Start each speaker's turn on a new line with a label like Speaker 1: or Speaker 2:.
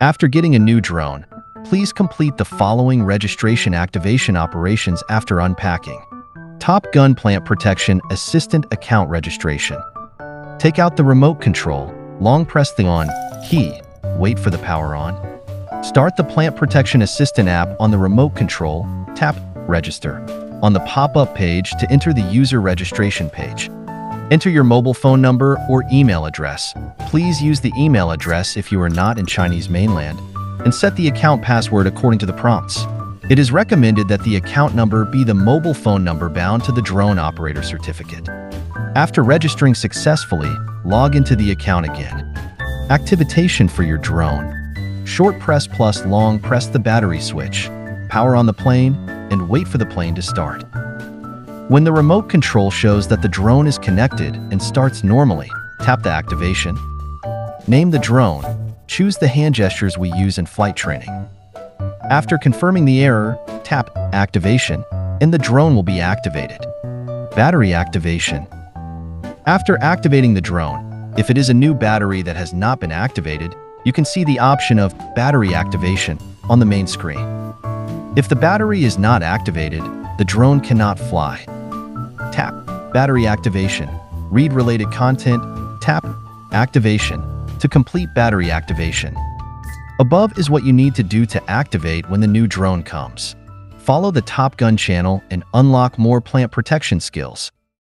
Speaker 1: After getting a new drone, please complete the following registration activation operations after unpacking. Top Gun Plant Protection Assistant Account Registration. Take out the remote control, long press the on key, wait for the power on. Start the Plant Protection Assistant app on the remote control, tap Register on the pop-up page to enter the user registration page. Enter your mobile phone number or email address. Please use the email address if you are not in Chinese mainland, and set the account password according to the prompts. It is recommended that the account number be the mobile phone number bound to the drone operator certificate. After registering successfully, log into the account again. Activation for your drone. Short press plus long press the battery switch, power on the plane, and wait for the plane to start. When the remote control shows that the drone is connected and starts normally, tap the activation. Name the drone. Choose the hand gestures we use in flight training. After confirming the error, tap Activation, and the drone will be activated. Battery activation. After activating the drone, if it is a new battery that has not been activated, you can see the option of Battery Activation on the main screen. If the battery is not activated, the drone cannot fly. Battery Activation. Read related content. Tap Activation to complete battery activation. Above is what you need to do to activate when the new drone comes. Follow the Top Gun channel and unlock more plant protection skills.